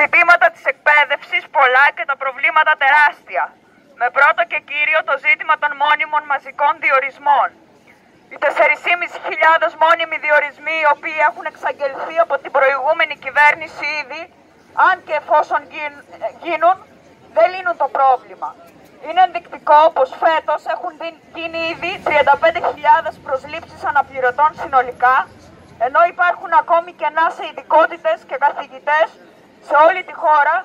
ζητήματα της εκπαίδευσης πολλά και τα προβλήματα τεράστια. Με πρώτο και κύριο το ζήτημα των μόνιμων μαζικών διορισμών. Οι 4.500 μόνιμοι διορισμοί οι οποίοι έχουν εξαγγελθεί από την προηγούμενη κυβέρνηση ήδη, αν και εφόσον γίνουν, δεν λύνουν το πρόβλημα. Είναι ενδεικτικό πως φέτος έχουν γίνει ήδη 35.000 προσλήψεις αναπληρωτών συνολικά, ενώ υπάρχουν ακόμη κενά σε ειδικότητες και καθηγητές σε όλη τη χώρα.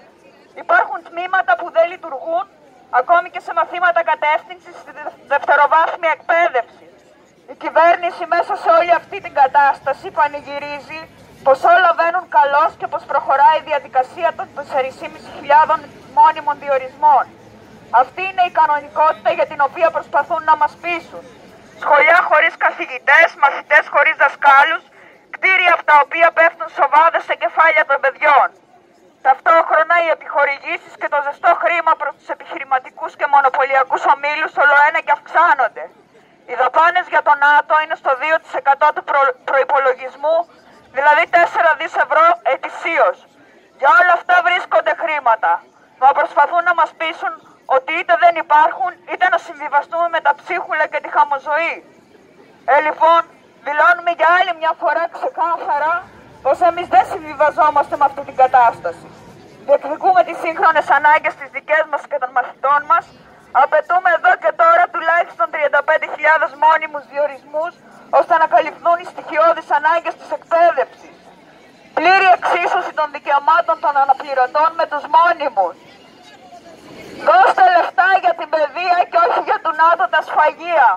Υπάρχουν τμήματα που δεν λειτουργούν, ακόμη και σε μαθήματα κατεύθυνσης στη δευτεροβάθμια εκπαίδευση. Η κυβέρνηση μέσα σε όλη αυτή την κατάσταση πανηγυρίζει πως όλα βαίνουν καλώς και πως προχωράει η διαδικασία των 4.500 μόνιμων διορισμών. Αυτή είναι η κανονικότητα για την οποία προσπαθούν να μας πείσουν. Σχολιά χωρίς καθηγητές, μαθητές χωρίς δασκάλους, κτίρια από τα οποία πέφτουν σοβάδες σε κεφάλια των παιδιών. Ταυτόχρονα οι επιχορηγήσεις και το ζεστό χρήμα προς τους επιχειρηματικούς και μονοπωλιακούς ομίλους ολοένα και αυξάνονται. Οι δαπάνες για τον ΝΑΤΟ είναι στο 2% του προ... προϋπολογισμού, δηλαδή 4 δις ευρώ ετησίως. Για όλα αυτά βρίσκονται χρήματα. Μα προσπαθούν να μας πείσουν ότι είτε δεν υπάρχουν, είτε να συμβιβαστούμε με τα ψίχουλα και τη χαμοζωή. Ε, λοιπόν, δηλώνουμε για άλλη μια φορά ξεκάθαρα πως εμείς δεν συμβιβαζόμαστε με αυτή την κατάσταση. Διεκδικούμε τις σύγχρονες ανάγκες της δικές μας και των μαθητών μας, απαιτούμε εδώ και τώρα τουλάχιστον 35.000 μόνιμους διορισμούς, ώστε να καλυφθούν οι στοιχειώδεις ανάγκες της εκπαίδευσης. Πλήρη εξίσωση των δικαιωμάτων των αναπληρωτών με τους μόνιμους. Δώστε λεφτά για την παιδεία και όχι για τον ΝΑΤΟ τα σφαγεία.